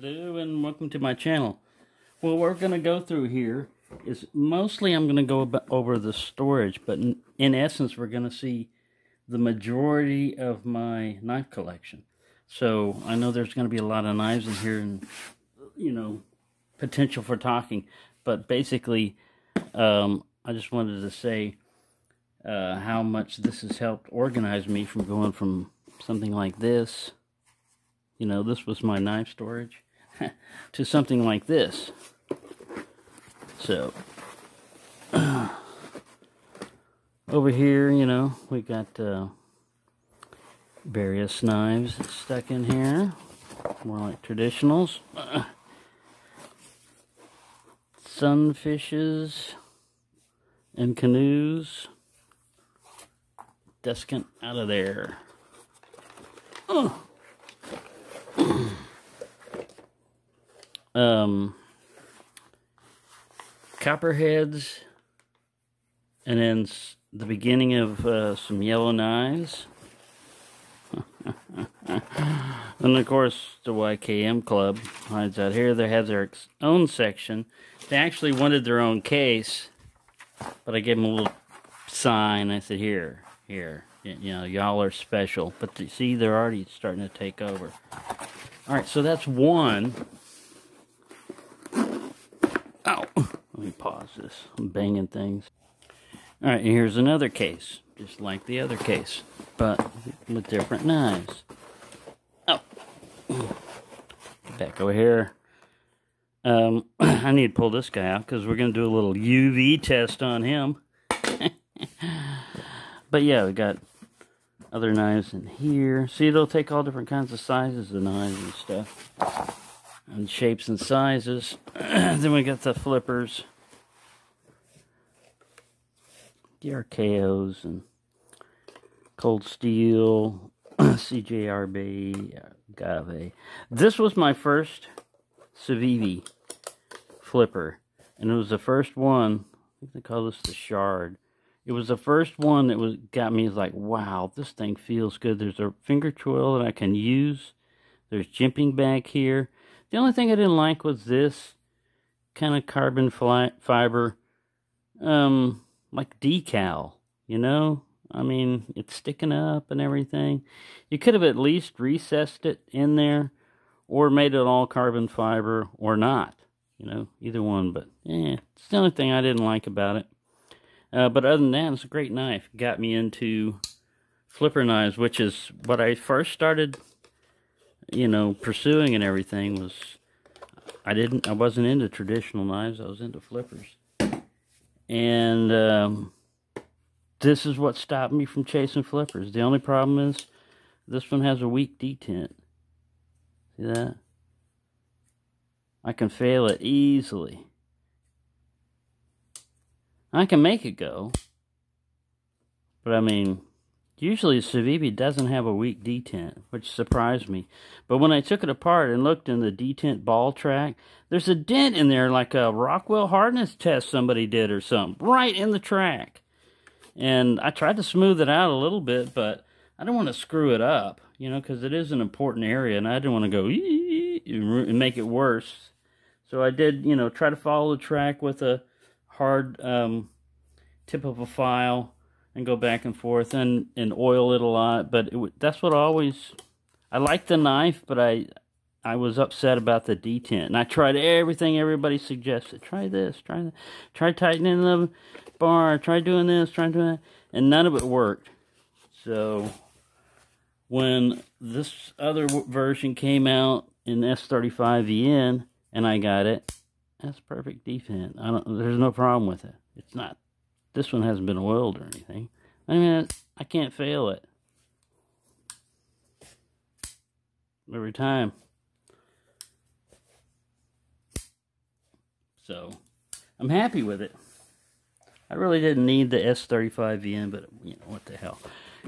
Hello and welcome to my channel. Well, what we're going to go through here is mostly I'm going to go over the storage, but in, in essence we're going to see the majority of my knife collection. So I know there's going to be a lot of knives in here and, you know, potential for talking, but basically um, I just wanted to say uh, how much this has helped organize me from going from something like this you know, this was my knife storage, to something like this. So, over here, you know, we got uh, various knives stuck in here, more like traditionals. sunfishes and canoes. Descant out of there. Oh. um, copperheads, and then the beginning of uh, some yellow knives. and of course, the YKM Club hides out here. They have their own section. They actually wanted their own case, but I gave them a little sign. I said, here, here, you know, y'all are special. But see, they're already starting to take over. All right, so that's one. Ow. Let me pause this. I'm banging things. All right, here's another case, just like the other case, but with different knives. Oh. Back over here. Um, I need to pull this guy out because we're going to do a little UV test on him. but yeah, we got other knives in here. See, they'll take all different kinds of sizes of knives and stuff. And shapes and sizes. then we got the flippers. The RKOs and Cold Steel, CJRB, Agave. This was my first Civivi flipper. And it was the first one, I think they call this the Shard. It was the first one that was got me like, wow, this thing feels good. There's a finger twirl that I can use. There's jimping back here. The only thing I didn't like was this kind of carbon fiber, um, like decal, you know? I mean, it's sticking up and everything. You could have at least recessed it in there or made it all carbon fiber or not. You know, either one. But, yeah, it's the only thing I didn't like about it. Uh, but other than that, it's a great knife. Got me into flipper knives, which is what I first started, you know, pursuing and everything was, I didn't, I wasn't into traditional knives. I was into flippers. And um, this is what stopped me from chasing flippers. The only problem is this one has a weak detent. See that? I can fail it easily. I can make it go. But I mean, usually Civivi doesn't have a weak detent, which surprised me. But when I took it apart and looked in the detent ball track, there's a dent in there like a Rockwell hardness test somebody did or something, right in the track. And I tried to smooth it out a little bit, but I don't want to screw it up, you know, because it is an important area, and I didn't want to go and make it worse. So I did, you know, try to follow the track with a hard um, tip of a file and go back and forth and, and oil it a lot. But it, that's what I always, I like the knife, but I, I was upset about the detent. And I tried everything everybody suggested. Try this, try that, try tightening the bar, try doing this, try doing that. And none of it worked. So when this other version came out in S35VN and I got it, that's perfect defense. I don't. There's no problem with it. It's not. This one hasn't been oiled or anything. I mean, I can't fail it. Every time. So, I'm happy with it. I really didn't need the S35VN, but, you know, what the hell.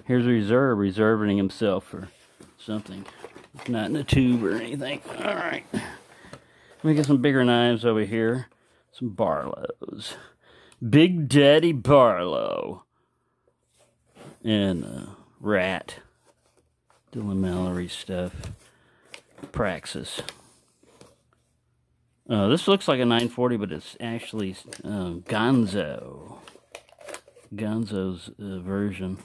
Here's Reserve, reserving himself for something. Not in a tube or anything. All right. Let me get some bigger knives over here. Some Barlows. Big Daddy Barlow. And uh, Rat. Dylan Mallory stuff. Praxis. Uh, this looks like a 940, but it's actually uh, Ganzo. Ganzo's uh, version.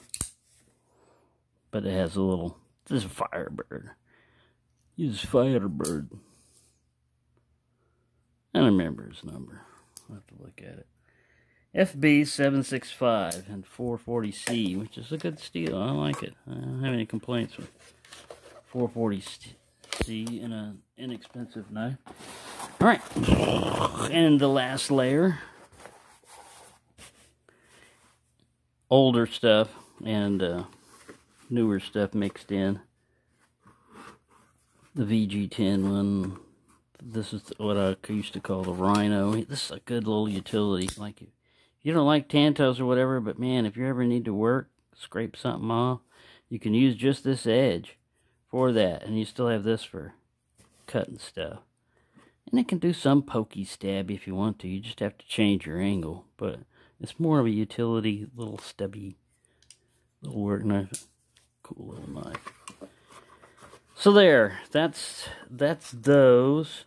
But it has a little... This is a Firebird. Use Firebird. I don't remember his number. I'll have to look at it. FB765 and 440C, which is a good steel. I like it. I don't have any complaints with 440C in an inexpensive knife. All right, and the last layer, older stuff and uh, newer stuff mixed in. The VG10 one. This is what I used to call the Rhino. This is a good little utility. Like if you don't like tantos or whatever, but man, if you ever need to work, scrape something off, you can use just this edge for that, and you still have this for cutting stuff. And it can do some pokey stab if you want to. You just have to change your angle. But it's more of a utility, little stubby, little work knife. Cool little knife. So there, that's that's those,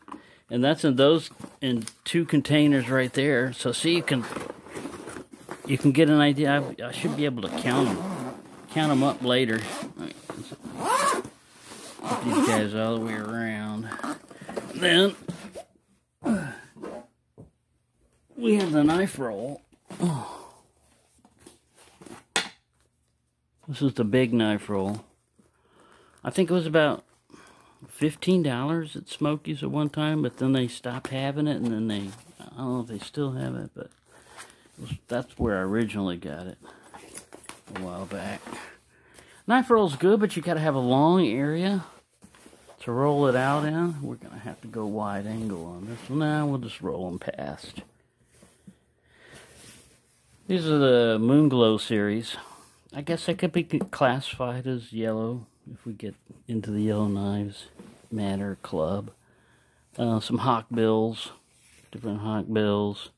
and that's in those in two containers right there. So see, you can you can get an idea. I, I should be able to count them, count them up later. Put these guys all the way around. Then we have the knife roll. This is the big knife roll. I think it was about $15 at Smokies at one time, but then they stopped having it, and then they, I don't know if they still have it, but that's where I originally got it a while back. Knife roll's good, but you got to have a long area to roll it out in. We're going to have to go wide angle on this one. Now we'll just roll them past. These are the Moonglow series. I guess they could be classified as yellow if we get into the yellow knives matter club. Uh, some hawk bills, different hawk bills.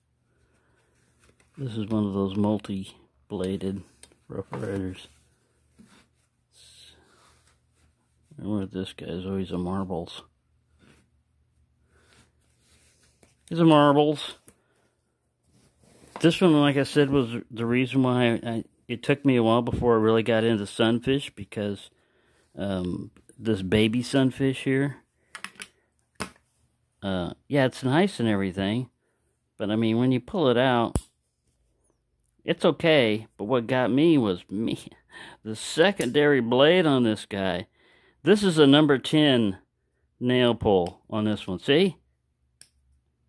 This is one of those multi-bladed rough riders. Remember this guy is always a marbles. These are marbles. This one, like I said, was the reason why I, it took me a while before I really got into sunfish because um, this baby sunfish here, uh, yeah, it's nice and everything, but I mean, when you pull it out, it's okay, but what got me was me, the secondary blade on this guy. This is a number 10 nail pull on this one. See?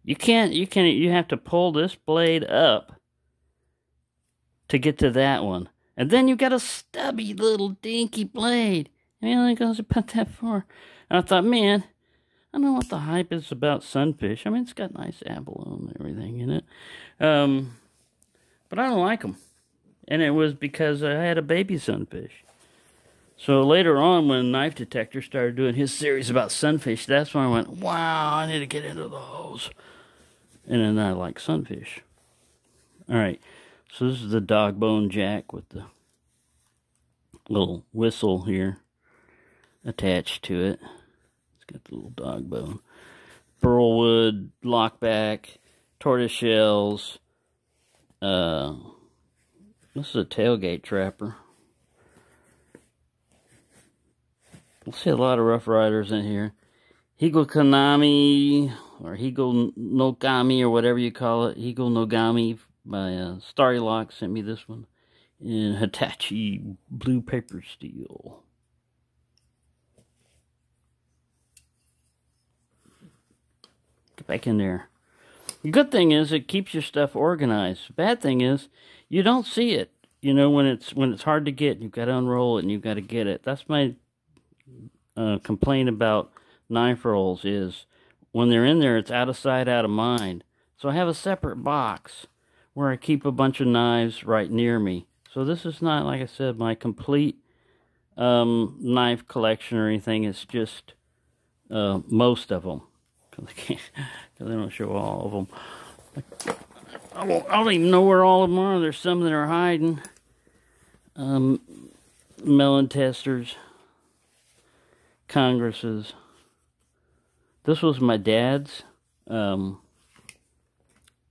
You can't, you can't, you have to pull this blade up to get to that one. And then you got a stubby little dinky blade. It only goes about that far. And I thought, man, I don't know what the hype is about sunfish. I mean, it's got nice abalone and everything in it. Um, but I don't like them. And it was because I had a baby sunfish. So later on, when Knife Detector started doing his series about sunfish, that's when I went, wow, I need to get into those. And then I like sunfish. All right, so this is the dog bone jack with the little whistle here attached to it. It's got the little dog bone. Burlwood, lockback, tortoise shells. Uh, this is a tailgate trapper. We'll see a lot of Rough Riders in here. Higo Konami, or Higo Nogami, or whatever you call it. Higo Nogami by uh, Starry Lock sent me this one. In Hitachi Blue Paper Steel. Get back in there. The good thing is it keeps your stuff organized. The bad thing is you don't see it. You know when it's when it's hard to get, you've got to unroll it and you've got to get it. That's my uh, complaint about knife rolls is when they're in there, it's out of sight, out of mind. So I have a separate box where I keep a bunch of knives right near me. So this is not, like I said, my complete um, knife collection or anything. It's just uh, most of them. Because they, don't show all of them. I don't, I don't even know where all of them are. There's some that are hiding. Um, melon testers. Congresses. This was my dad's Um,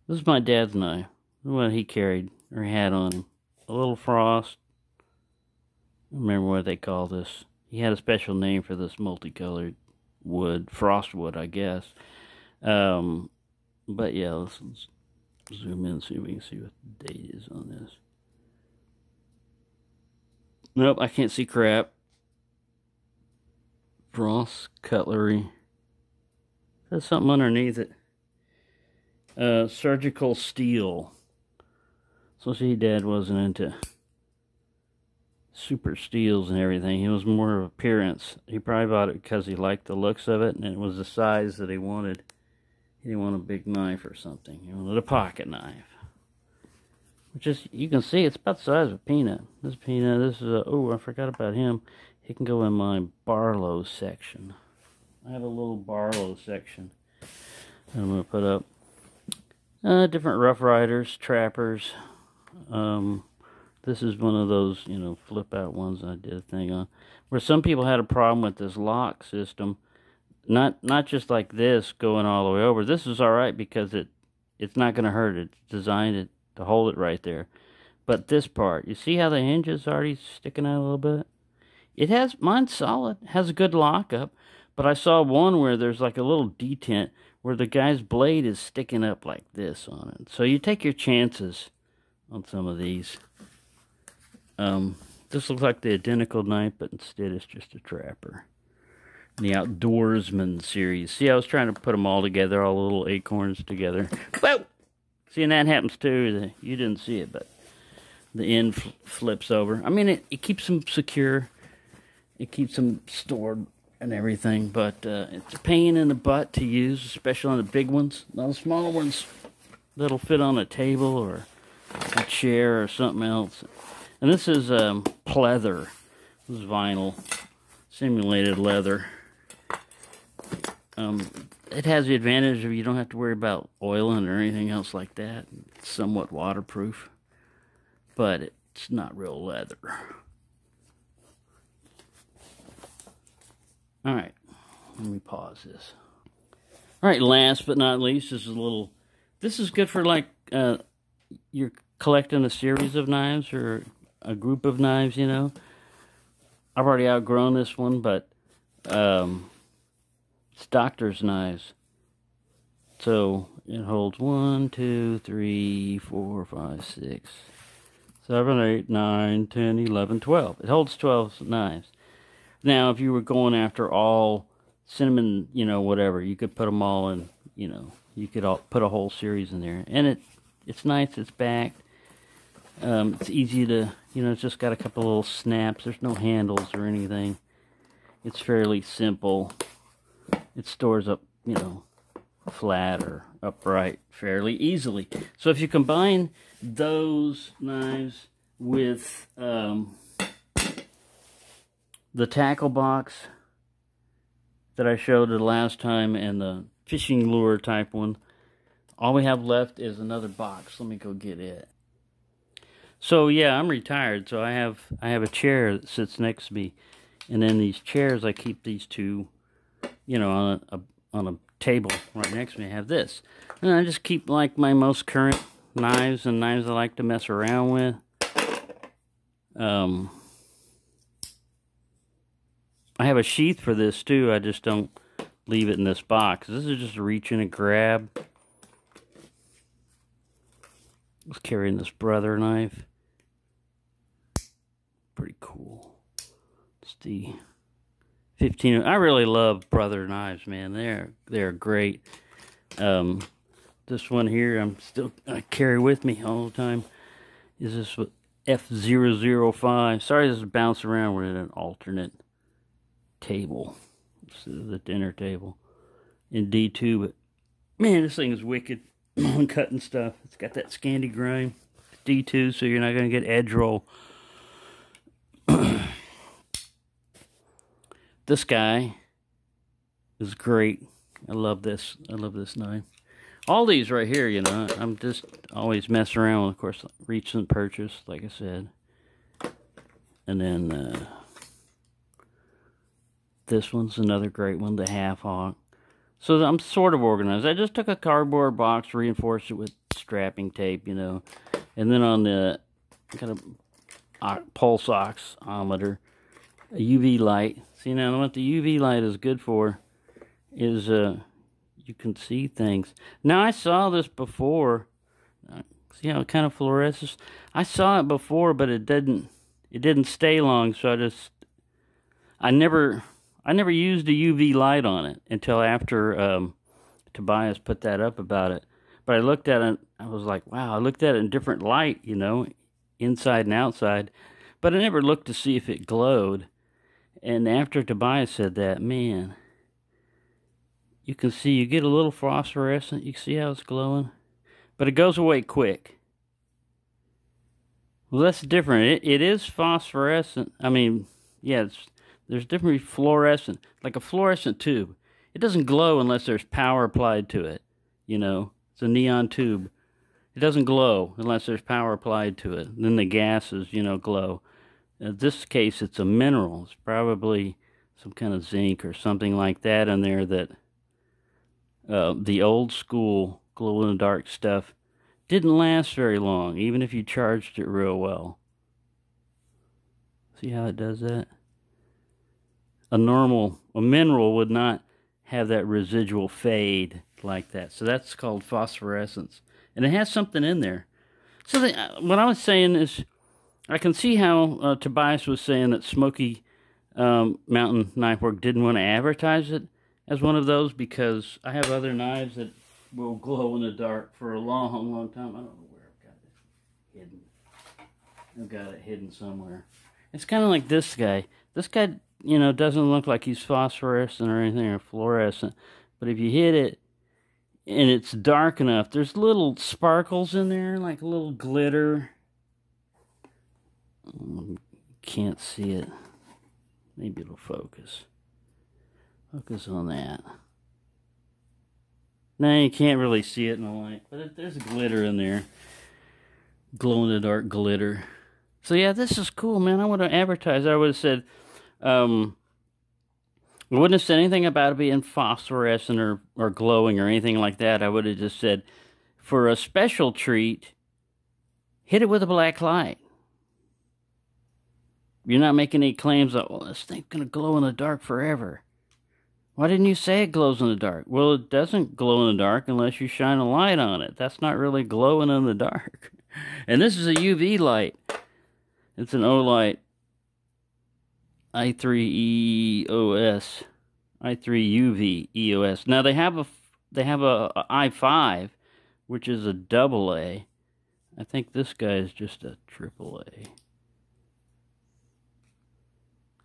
this is my dad's knife. What he carried or had on him. A little frost. I remember what they call this. He had a special name for this multicolored wood. Frostwood, I guess. Um, but yeah, let's, let's zoom in see if we can see what the date is on this. Nope, I can't see crap. Frost cutlery. There's something underneath it. Uh, surgical steel. So see, Dad wasn't into super steels and everything. He was more of appearance. He probably bought it because he liked the looks of it, and it was the size that he wanted. He didn't want a big knife or something. He wanted a pocket knife. Which is, you can see, it's about the size of a peanut. This peanut, this is a, oh, I forgot about him. He can go in my Barlow section. I have a little Barlow section. I'm going to put up uh, different Rough Riders, Trappers. Um, this is one of those, you know, flip out ones I did a thing on. Where some people had a problem with this lock system. Not not just like this going all the way over. This is alright because it it's not going to hurt. It's designed it to hold it right there. But this part, you see how the hinge is already sticking out a little bit? It has, mine's solid, has a good lockup. But I saw one where there's like a little detent where the guy's blade is sticking up like this on it. So you take your chances on some of these. Um, this looks like the identical knife, but instead it's just a trapper. The Outdoorsman series. See, I was trying to put them all together, all the little acorns together. Whoa! See, and that happens too. You didn't see it, but the end fl flips over. I mean, it, it keeps them secure. It keeps them stored and everything, but uh, it's a pain in the butt to use, especially on the big ones. Now, the smaller ones that'll fit on a table or a chair or something else. And this is um, pleather. This is vinyl, simulated leather. Um, it has the advantage of you don't have to worry about oiling or anything else like that. It's somewhat waterproof, but it's not real leather. All right, let me pause this. All right, last but not least, this is a little. This is good for like uh, you're collecting a series of knives or a group of knives. You know, I've already outgrown this one, but um, it's doctor's knives. So it holds one, two, three, four, five, six, seven, eight, nine, ten, eleven, twelve. It holds twelve knives. Now, if you were going after all cinnamon, you know, whatever, you could put them all in, you know, you could all, put a whole series in there. And it it's nice, it's backed. Um, it's easy to, you know, it's just got a couple little snaps. There's no handles or anything. It's fairly simple. It stores up, you know, flat or upright fairly easily. So if you combine those knives with um, the tackle box that I showed the last time and the fishing lure type one. All we have left is another box. Let me go get it. So yeah, I'm retired, so I have I have a chair that sits next to me, and then these chairs I keep these two, you know, on a, a on a table right next to me. I have this, and I just keep like my most current knives and knives I like to mess around with. Um, I have a sheath for this too. I just don't leave it in this box. This is just a reach and grab. I was carrying this brother knife. Pretty cool. It's the 15. I really love brother knives, man. They're they're great. Um, this one here, I'm still I carry with me all the time. Is this what F005? Sorry, this is bouncing around. We're at an alternate table. This is the dinner table in D2, but man, this thing is wicked on cutting stuff. It's got that Scandi grind. D2, so you're not going to get edge roll. This guy is great. I love this. I love this knife. All these right here, you know, I'm just always messing around with, of course, recent purchase, like I said. And then, uh, this one's another great one, the half hawk. So I'm sort of organized. I just took a cardboard box, reinforced it with strapping tape, you know, and then on the kind of uh, pulse oximeter, a UV light. See now what the UV light is good for is uh, you can see things. Now I saw this before. See how it kind of fluoresces? I saw it before, but it didn't. It didn't stay long, so I just. I never. I never used a UV light on it until after um, Tobias put that up about it. But I looked at it. I was like, wow. I looked at it in different light, you know, inside and outside. But I never looked to see if it glowed. And after Tobias said that, man, you can see you get a little phosphorescent. You see how it's glowing? But it goes away quick. Well, that's different. It, it is phosphorescent. I mean, yeah, there's different fluorescent, like a fluorescent tube. It doesn't glow unless there's power applied to it. You know, it's a neon tube. It doesn't glow unless there's power applied to it. And then the gases, you know, glow. In this case, it's a mineral. It's probably some kind of zinc or something like that in there that uh, the old school glow in the dark stuff didn't last very long, even if you charged it real well. See how it does that? A normal, a mineral would not have that residual fade like that. So that's called phosphorescence. And it has something in there. So the, uh, what I was saying is, I can see how uh, Tobias was saying that Smoky um, Mountain Knife Work didn't want to advertise it as one of those because I have other knives that will glow in the dark for a long, long time. I don't know where I've got it hidden. I've got it hidden somewhere. It's kind of like this guy. This guy, you know, doesn't look like he's phosphorescent or anything or fluorescent. But if you hit it and it's dark enough, there's little sparkles in there, like a little glitter. Can't see it. Maybe it'll focus. Focus on that. Now you can't really see it in the light, but it, there's glitter in there. Glow in the dark glitter. So yeah, this is cool, man. I would have advertised. I would have said, um, I wouldn't have said anything about it being phosphorescent or, or glowing or anything like that. I would have just said, for a special treat, hit it with a black light. You're not making any claims that, well, this thing's going to glow in the dark forever. Why didn't you say it glows in the dark? Well, it doesn't glow in the dark unless you shine a light on it. That's not really glowing in the dark. And this is a UV light. It's an Olight i3EOS, i3UV EOS. Now they have a they have a, a i5, which is a double A. I think this guy is just a triple A.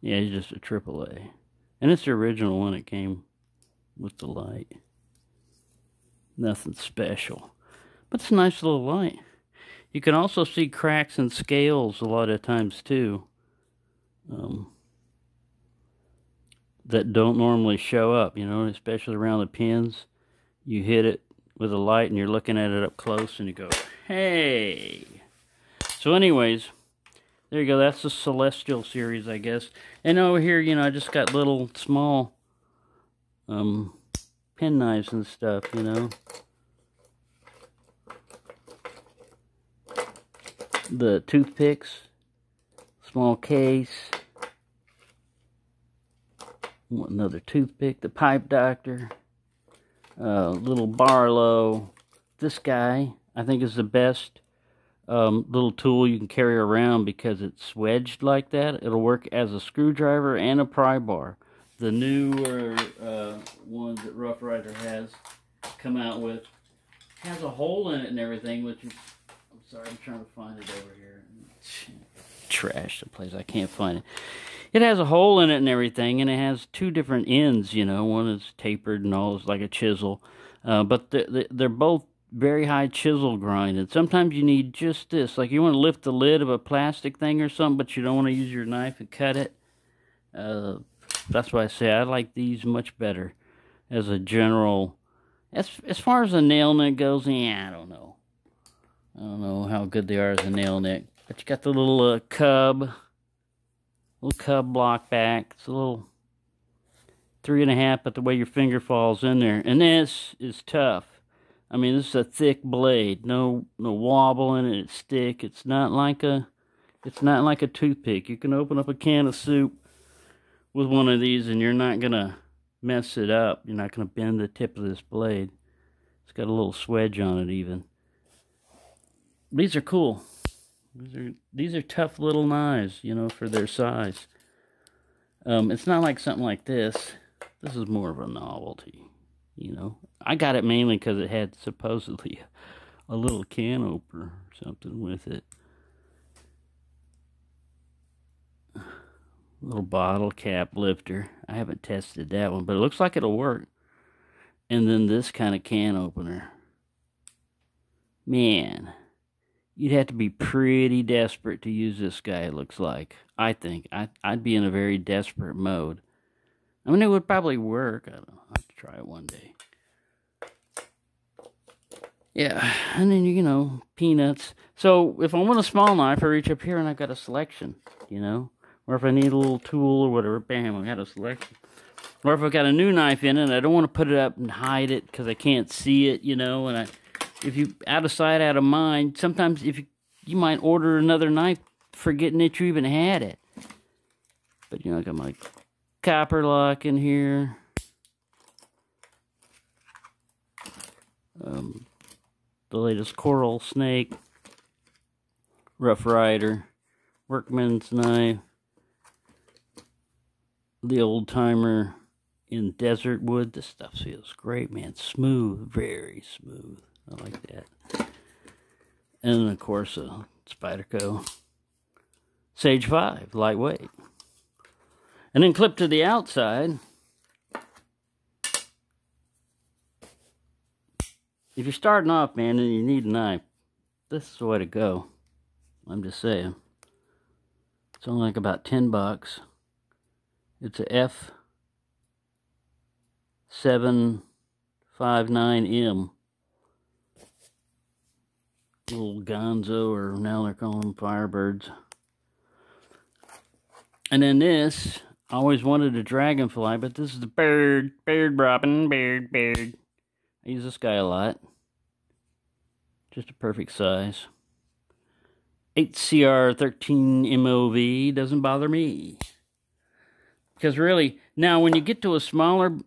Yeah, he's just a triple A. And it's the original one it came with the light. Nothing special. But it's a nice little light. You can also see cracks and scales a lot of times too. Um, that don't normally show up, you know, especially around the pins. You hit it with a light and you're looking at it up close and you go, hey. So anyways, there you go. That's the Celestial series, I guess. And over here, you know, I just got little small um, pen knives and stuff, you know. The toothpicks, small case, Want another toothpick, the pipe doctor, uh, little Barlow. This guy, I think, is the best um, little tool you can carry around because it's wedged like that. It'll work as a screwdriver and a pry bar. The newer uh, ones that Rough Rider has come out with has a hole in it and everything, which is, I'm sorry, I'm trying to find it over here. Trash the place, I can't find it. It has a hole in it and everything, and it has two different ends, you know. One is tapered and all is like a chisel. Uh, but they're, they're both very high chisel grind. And sometimes you need just this. Like you want to lift the lid of a plastic thing or something, but you don't want to use your knife and cut it. Uh, that's why I say I like these much better as a general. As, as far as a nail neck goes, yeah, I don't know. I don't know how good they are as a nail neck. But you got the little uh, cub. Little cub block back. It's a little three and a half, but the way your finger falls in there. And this is tough. I mean, this is a thick blade. No, no wobble in it. It's thick. It's not like a, it's not like a toothpick. You can open up a can of soup with one of these, and you're not gonna mess it up. You're not gonna bend the tip of this blade. It's got a little swedge on it, even. These are cool. These are these are tough little knives, you know, for their size. Um, it's not like something like this. This is more of a novelty, you know. I got it mainly because it had supposedly a little can opener or something with it. Little bottle cap lifter. I haven't tested that one, but it looks like it'll work. And then this kind of can opener. Man, you'd have to be pretty desperate to use this guy, it looks like. I think. I, I'd be in a very desperate mode. I mean, it would probably work. I don't know. Try it one day. Yeah, and then, you know, peanuts. So if I want a small knife, I reach up here and I've got a selection, you know? Or if I need a little tool or whatever, bam, I've got a selection. Or if I've got a new knife in it, I don't want to put it up and hide it because I can't see it, you know? And I, if you, out of sight, out of mind, sometimes if you, you might order another knife forgetting that you even had it. But, you know, I got my copper lock in here. Um, the latest coral snake, rough rider, workman's knife, the old timer in desert wood. This stuff feels great, man. Smooth, very smooth. I like that. And of course, a Spyderco Sage 5, lightweight. And then clip to the outside. If you're starting off, man, and you need a knife, this is the way to go. I'm just saying. It's only like about 10 bucks. It's a F 759M. Little Ganzo, or now they're calling them Firebirds. And then this, I always wanted a dragonfly, but this is the bird, bird robin, bird, bird. I use this guy a lot. Just a perfect size. 8CR13MOV doesn't bother me. Because really, now when you get to a smaller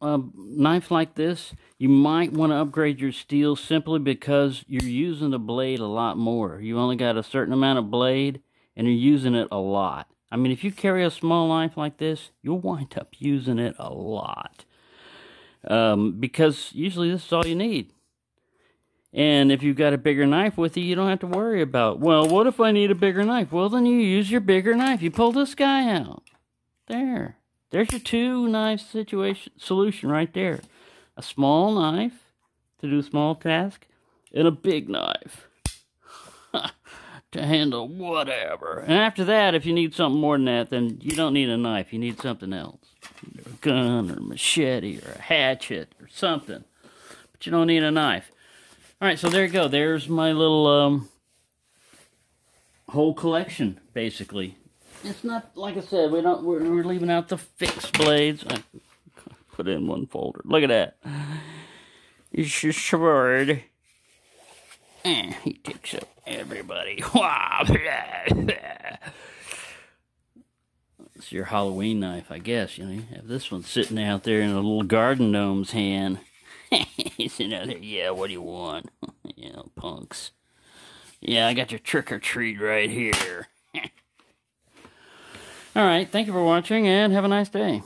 uh, knife like this, you might want to upgrade your steel simply because you're using the blade a lot more. You only got a certain amount of blade and you're using it a lot. I mean, if you carry a small knife like this, you'll wind up using it a lot. Um, because usually this is all you need. And if you've got a bigger knife with you, you don't have to worry about, well, what if I need a bigger knife? Well, then you use your bigger knife. You pull this guy out. There. There's your two knife situation solution right there. A small knife to do small task and a big knife to handle whatever. And after that, if you need something more than that, then you don't need a knife. You need something else. Gun or machete or a hatchet or something. But you don't need a knife. All right, so there you go. There's my little um, whole collection, basically. It's not, like I said, we don't, we're, we're leaving out the fixed blades. I put in one folder. Look at that. It's your sword. And he takes up everybody. it's your Halloween knife, I guess. You know, you have this one sitting out there in a little garden gnome's hand. He's out there, yeah, what do you want? you know, punks. Yeah, I got your trick or treat right here. All right, thank you for watching and have a nice day.